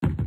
you